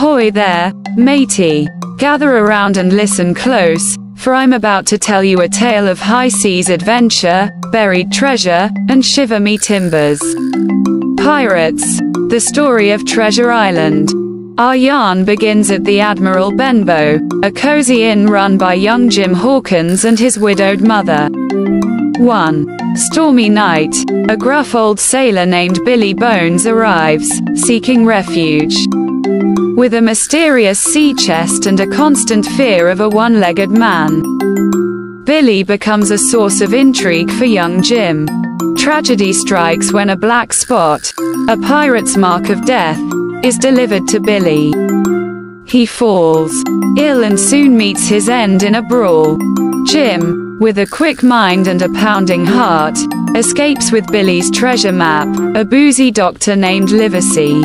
Ahoy there, matey. Gather around and listen close, for I'm about to tell you a tale of high seas adventure, buried treasure, and shiver me timbers. Pirates. The story of Treasure Island. Our yarn begins at the Admiral Benbow, a cozy inn run by young Jim Hawkins and his widowed mother. 1. Stormy night. A gruff old sailor named Billy Bones arrives, seeking refuge. With a mysterious sea chest and a constant fear of a one-legged man. Billy becomes a source of intrigue for young Jim. Tragedy strikes when a black spot, a pirate's mark of death, is delivered to Billy. He falls ill and soon meets his end in a brawl. Jim, with a quick mind and a pounding heart, escapes with Billy's treasure map, a boozy doctor named Livesey,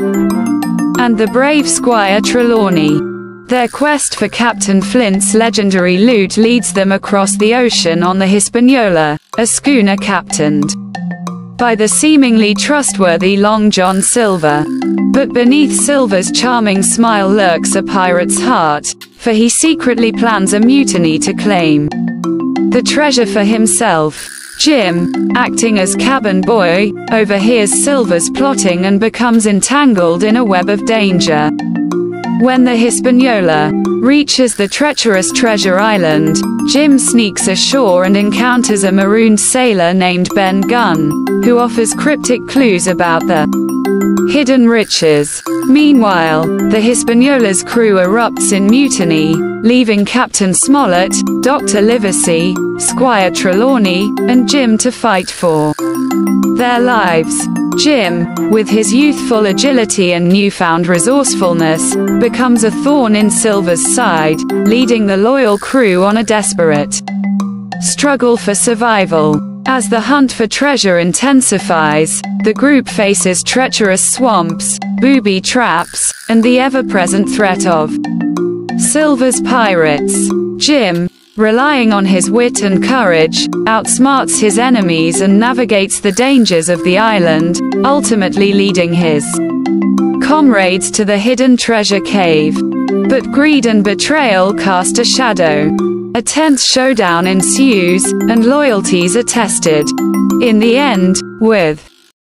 and the brave Squire Trelawney. Their quest for Captain Flint's legendary loot leads them across the ocean on the Hispaniola, a schooner captained by the seemingly trustworthy Long John Silver. But beneath Silver's charming smile lurks a pirate's heart, for he secretly plans a mutiny to claim the treasure for himself. Jim, acting as cabin boy, overhears Silver's plotting and becomes entangled in a web of danger. When the Hispaniola reaches the treacherous Treasure Island, Jim sneaks ashore and encounters a marooned sailor named Ben Gunn, who offers cryptic clues about the hidden riches. Meanwhile, the Hispaniola's crew erupts in mutiny, leaving Captain Smollett, Dr. Livesey, Squire Trelawney, and Jim to fight for their lives. Jim, with his youthful agility and newfound resourcefulness, becomes a thorn in Silver's side, leading the loyal crew on a desperate struggle for survival. As the hunt for treasure intensifies, the group faces treacherous swamps, booby traps, and the ever-present threat of Silver's pirates. Jim, relying on his wit and courage, outsmarts his enemies and navigates the dangers of the island, ultimately leading his comrades to the hidden treasure cave. But greed and betrayal cast a shadow. A tense showdown ensues, and loyalties are tested. In the end, with